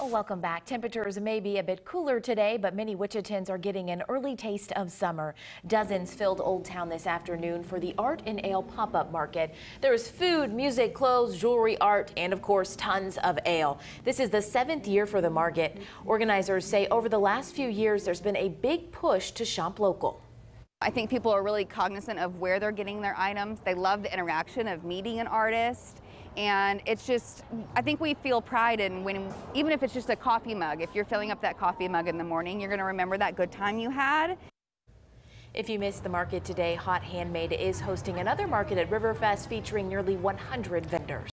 Well, welcome back. Temperatures may be a bit cooler today, but many Wichitans are getting an early taste of summer. Dozens filled Old Town this afternoon for the Art and Ale pop-up market. There is food, music, clothes, jewelry, art, and of course, tons of ale. This is the seventh year for the market. Organizers say over the last few years, there's been a big push to shop local. I think people are really cognizant of where they're getting their items. They love the interaction of meeting an artist. And it's just, I think we feel pride in when, even if it's just a coffee mug, if you're filling up that coffee mug in the morning, you're going to remember that good time you had. If you missed the market today, Hot Handmade is hosting another market at Riverfest featuring nearly 100 vendors.